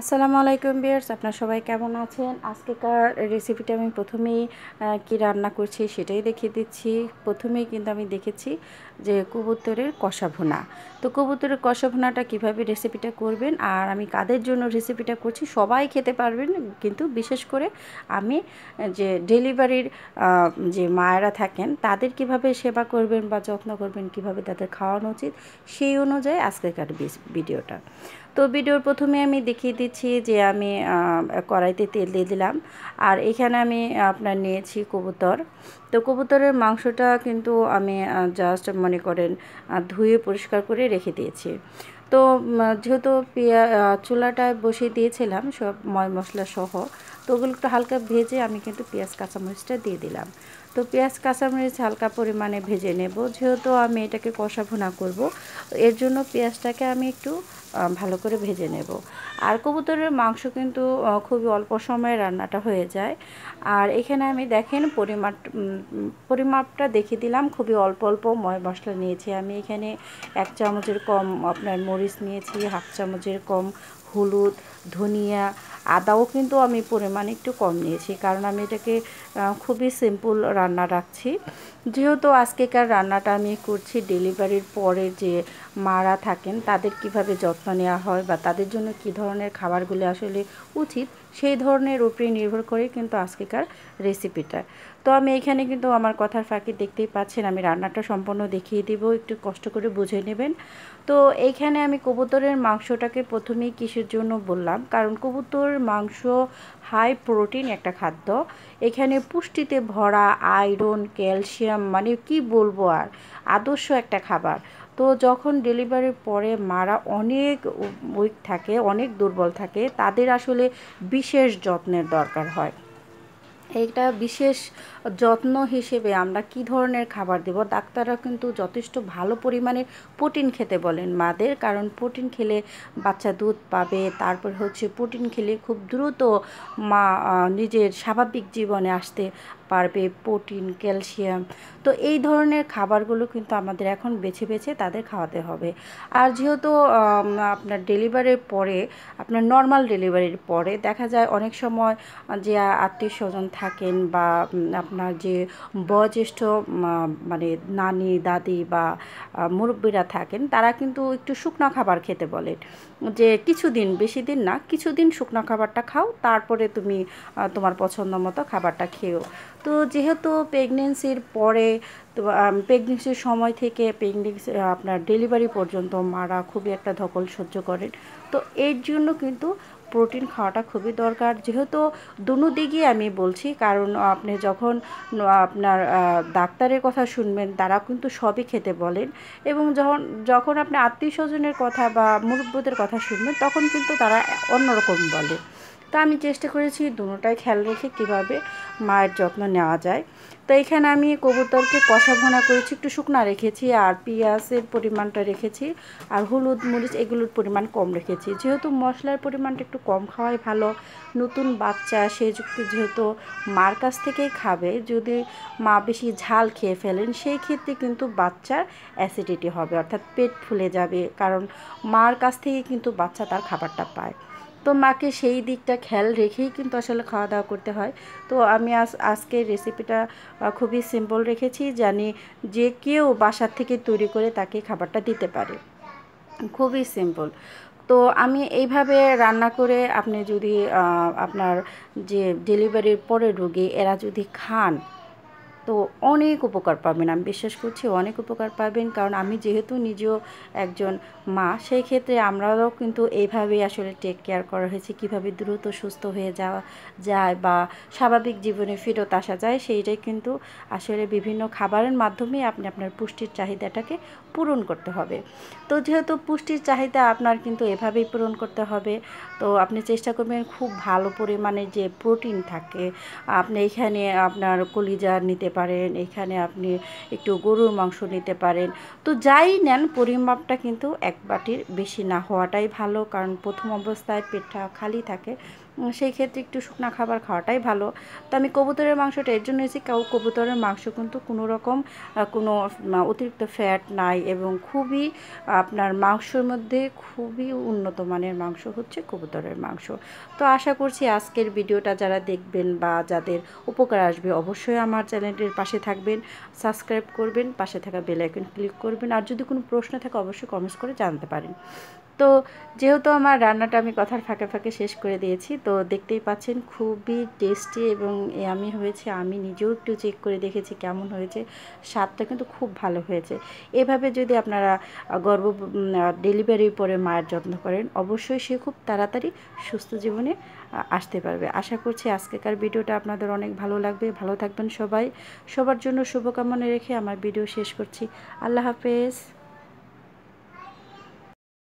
আসসালামু আলাইকুম বিয়ার্স আপনার সবাই কেমন আছেন? আজকেকার রেসিপিটা আমি প্রথমেই কি রান্না করছি সেটাই দেখিয়ে দিচ্ছি। প্রথমেই কিন্তু আমি দেখেছি যে কবুতরের কষা ভুনা। তো কবুতরের কষা ভুনাটা কীভাবে রেসিপিটা করবেন আর আমি কাদের জন্য রেসিপিটা করছি সবাই খেতে পারবেন। কিন্তু বিশেষ করে আমি যে ডেলিভারির যে মায়েরা থাকেন তাদের কীভাবে সেবা করবেন বা যত্ন করবেন, কীভাবে তাদের খাওয়ানো উচিত সেই অনুযায়ী আজকেকার ভিডিওটা। তো ভিডিওর প্রথমে আমি দেখিয়ে দিচ্ছি যে আমি কড়াইতে তেল দিয়ে দিলাম। আর এখানে আমি আপনার নিয়েছি কবুতর। তো কবুতরের মাংসটা কিন্তু আমি জাস্ট মনে করেন ধুয়ে পরিষ্কার করে রেখে দিয়েছি। তো যেহেতু পেঁয়া চুলাটায় বসিয়ে দিয়েছিলাম সব ময় মশলা সহ তো ওগুলো একটু হালকা ভেজে আমি কিন্তু পেঁয়াজ, কাঁচামরিচটা দিয়ে দিলাম। তো পেঁয়াজ, কাঁচামরিচ হালকা পরিমাণে ভেজে নেব। যেহেতু আমি এটাকে কষা ভুনা করব, এর জন্য পেঁয়াজটাকে আমি একটু ভালো করে ভেজে নেব। আর কবুতরের মাংস কিন্তু খুবই অল্প সময়ে রান্নাটা হয়ে যায়। আর এখানে আমি দেখেন পরিমাপ পরিমাপটা দেখিয়ে দিলাম। খুবই অল্প অল্প ময় মশলা নিয়েছি আমি। এখানে এক চামচের কম আপনার মরিচ নিয়েছি, হাফ চামচের কম হলুদ, ধনিয়া, আদাও কিন্তু আমি পরিমাণ একটু কম নিয়েছি। কারণ আমি এটাকে খুবই সিম্পল রান্না রাখছি। যেহেতু আজকেকার রান্নাটা আমি করছি ডেলিভারির পরে যে মারা থাকেন, তাদের কীভাবে যত্ন নেওয়া হয় বা তাদের জন্য কি ধরনের খাবারগুলি আসলে উচিত, সেই ধরনের উপরে নির্ভর করে কিন্তু আজকেকার রেসিপিটা তো আমি এখানে কিন্তু আমার কথার ফাঁকি দেখতেই পাচ্ছেন, আমি রান্নাটা সম্পূর্ণ দেখিয়ে দিব, একটু কষ্ট করে বুঝে নেবেন। তো এইখানে আমি কবুতরের মাংসটাকে প্রথমেই কিসের জন্য বললাম, কারণ কবুতরের মাংস, হাই প্রোটিন একটা খাদ্য। এখানে পুষ্টিতে ভরা আয়রন, ক্যালসিয়াম মানে কি বলব আর, আদর্শ একটা খাবার। তো যখন ডেলিভারির পরে মারা অনেক উইক থাকে, অনেক দুর্বল থাকে, তাদের আসলে বিশেষ যত্নের দরকার হয়। এইটা বিশেষ যত্ন হিসেবে আমরা কি ধরনের খাবার দেব? ডাক্তাররা কিন্তু যথেষ্ট ভালো পরিমাণে প্রোটিন খেতে বলেন মাদের, কারণ প্রোটিন খেলে বাচ্চা দুধ পাবে, তারপর হচ্ছে প্রোটিন খেলে খুব দ্রুত মা নিজের স্বাভাবিক জীবনে আসতে পারবে প্রোটিন, ক্যালসিয়াম। তো এই ধরনের খাবারগুলো কিন্তু আমাদের এখন বেছে বেছে তাদের খাওয়াতে হবে। আর যেহেতু আপনার ডেলিভারির পরে, আপনার নর্মাল ডেলিভারির পরে দেখা যায় অনেক সময় যে আত্মীয় স্বজন থাকেন বা আপনার যে বয়োজ্যেষ্ঠ মানে নানি, দাদি বা মুরব্বীরা থাকেন, তারা কিন্তু একটু শুকনো খাবার খেতে বলেন। যে কিছুদিন, বেশি দিন না, কিছুদিন শুকনো খাবারটা খাও, তারপরে তুমি তোমার পছন্দ মতো খাবারটা খেও তো যেহেতু প্রেগনেন্সির পরে, তো প্রেগনেন্সির সময় থেকে প্রেগনেন্সি আপনার ডেলিভারি পর্যন্ত মারা খুবই একটা ধকল সহ্য করেন। তো এর জন্য কিন্তু প্রোটিন খাওয়াটা খুবই দরকার। যেহেতু দুনো দিকই আমি বলছি, কারণ আপনি যখন আপনার ডাক্তারের কথা শুনবেন, তারা কিন্তু সবই খেতে বলেন। এবং যখন যখন আপনি আত্মীয় স্বজনের কথা বা মুরব্বদের কথা শুনবেন, তখন কিন্তু তারা অন্যরকম বলে। তো আমি চেষ্টা করেছি দুটোটাই খেয়াল রেখে কীভাবে মায়ের যত্ন নেওয়া যায়। তো এখানে আমি কবুতরকে কষা ভোনা করেছি, একটু শুকনা রেখেছি আর পেঁয়াজের পরিমাণটা রেখেছি আর হলুদ, মরিচ এগুলোর পরিমাণ কম রেখেছি। যেহেতু মশলার পরিমাণটা একটু কম খাওয়াই ভালো, নতুন বাচ্চা সে যেহেতু মার কাছ থেকেই খাবে, যদি মা বেশি ঝাল খেয়ে ফেলেন, সেই ক্ষেত্রে কিন্তু বাচ্চার অ্যাসিডিটি হবে, অর্থাৎ পেট ফুলে যাবে, কারণ মার কাছ থেকে কিন্তু বাচ্চা তার খাবারটা পায়। তো মাকে সেই দিকটা খেয়াল রেখেই কিন্তু আসলে খাওয়া দাওয়া করতে হয়। তো আমি আজ, আজকে রেসিপিটা খুবই সিম্পল রেখেছি জানি যে কেউ বাসার থেকে তৈরি করে তাকে খাবারটা দিতে পারে। খুবই সিম্পল তো আমি এইভাবে রান্না করে আপনি যদি আপনার যে ডেলিভারির পরে রোগী এরা যদি খান তো অনেক উপকার পাবেন। আমি বিশ্বাস করছি অনেক উপকার পাবেন, কারণ আমি যেহেতু নিজেও একজন মা সেই ক্ষেত্রে আমরাও কিন্তু এইভাবেই আসলে টেক কেয়ার করা হয়েছে। কীভাবে দ্রুত সুস্থ হয়ে যাওয়া যায় বা স্বাভাবিক জীবনে ফেরত আসা যায়, সেইটাই কিন্তু আসলে বিভিন্ন খাবারের মাধ্যমে আপনি আপনার পুষ্টির চাহিদাটাকে পূরণ করতে হবে। তো যেহেতু পুষ্টির চাহিদা আপনার কিন্তু এভাবেই পূরণ করতে হবে, তো আপনি চেষ্টা করবেন খুব ভালো পরিমাণে যে প্রোটিন থাকে, আপনি এখানে আপনার কলিজা নিতে পারেন, এখানে আপনি একটু গরুর মাংস নিতে পারেন। তো যাই নেন, পরিমাপটা কিন্তু এক বাটির বেশি না হওয়াটাই ভালো, কারণ প্রথম অবস্থায় পেটটা খালি থাকে সেই ক্ষেত্রে একটু শুকনো খাবার খাওয়াটাই ভালো। তো আমি কবুতরের মাংসটা, এর জন্য এসেছি কাউ কবুতরের মাংস কিন্তু কোনো রকম কোনো অতিরিক্ত ফ্যাট নাই এবং খুবই, আপনার মাংসর মধ্যে খুবই উন্নত মানের মাংস হচ্ছে কবুতরের মাংস। তো আশা করছি আজকের ভিডিওটা যারা দেখবেন বা যাদের উপকার আসবে অবশ্যই আমার চ্যানেলটির পাশে থাকবেন সাবস্ক্রাইব করবেন, পাশে থাকা বেল আইকন ক্লিক করবেন। আর যদি কোনো প্রশ্ন থাকে অবশ্যই কমেন্টস করে জানতে পারেন। তো যেহেতু আমার রান্নাটা আমি কথার ফাঁকে ফাঁকে শেষ করে দিয়েছি, তো দেখতেই পাচ্ছেন খুবই টেস্টি এবং আমি হয়েছে, আমি নিজেও একটু চেক করে দেখেছি কেমন হয়েছে, স্বাদটা কিন্তু খুব ভালো হয়েছে। এভাবে যদি আপনারা গর্ভ ডেলিভারির পরে মায়ের যত্ন করেন, অবশ্যই সে খুব তাড়াতাড়ি সুস্থ জীবনে আসতে পারবে। আশা করছি আজকেকার ভিডিওটা আপনাদের অনেক ভালো লাগবে। ভালো থাকবেন সবাই। সবার জন্য শুভকামনা রেখে আমার ভিডিও শেষ করছি। আল্লাহ হাফেজ।